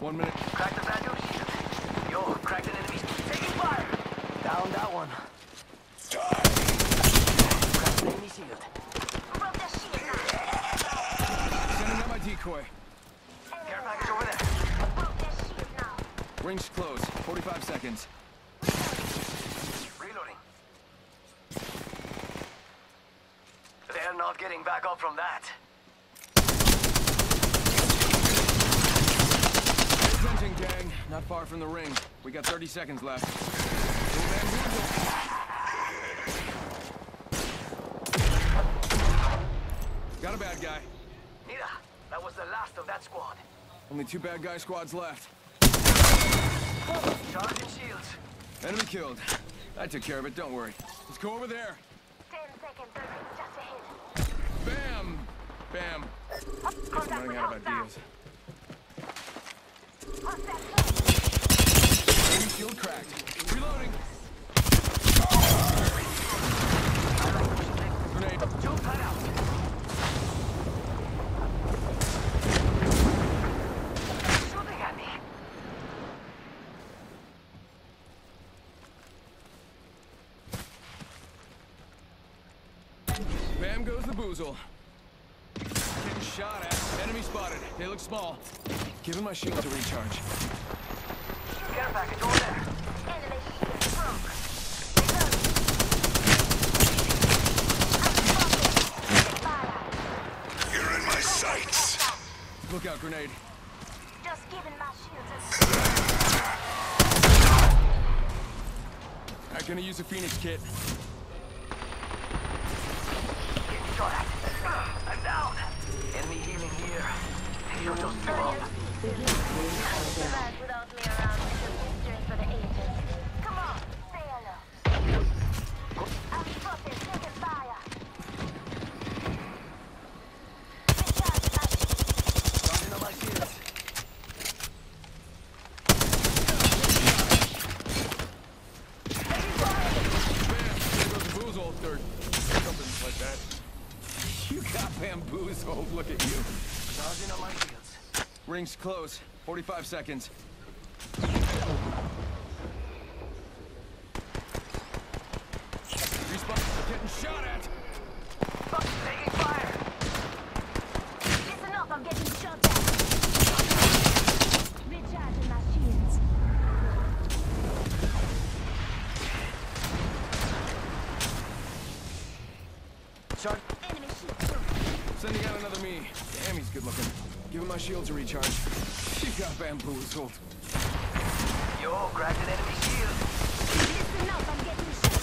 One minute. Crack the bad news shield. Yo, cracked an enemy. Taking fire. Down that one. Cracked an enemy shield. Broke their shield. Sending out my decoy. Care package over there. Broke their shield now. Range close. 45 seconds. Reloading. They're not getting back up from that. Far from the ring. We got 30 seconds left. Got a bad guy. Nita, that was the last of that squad. Only two bad guy squads left. Charging shields. Enemy killed. I took care of it, don't worry. Let's go over there. Ten seconds. Just ahead. Bam! Bam. Contact Running with out of ideas. Hostile close. Enemy Reloading. Goes the boozle. Getting shot at. Enemy spotted. They look small. Giving my shield to recharge. Care package over there. Enemy shield broke. Reloading. Fire. You're in my sights. Look out, grenade. Just giving my shields a I'm gonna use a Phoenix kit. Getting shot at. I'm down. Got bamboozled. Look at you. Charging on my. Ring's close. 45 seconds. Respawn. Getting shot at. Fuck, taking fire. Listen up, I'm getting shot at. Recharging my shields. Charge. Enemy shield broke. Sending out another me. Damn, he's good looking. Give him my shield to recharge. You got bamboozled. Yo, cracked an enemy shield. Listen up, I'm getting shot.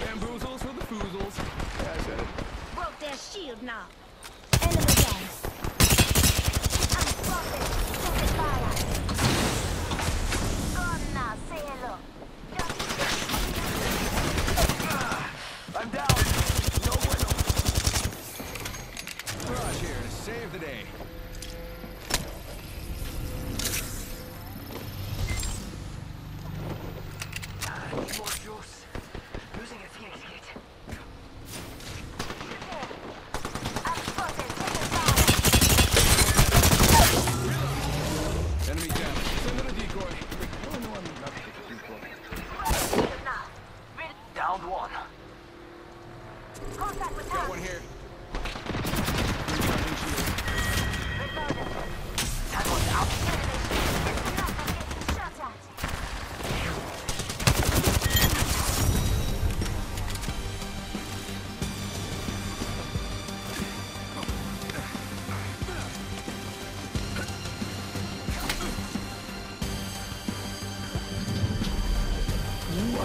Bamboozles for the foozles. Yeah, I said it. Broke their shield now. Enemy down. I'm spotted. Taking fire. Gone now, say hello. I'm down. No bueno. Mirage here to save the day. I need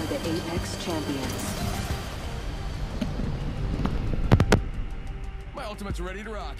the Apex Champions. My ultimate's ready to rock.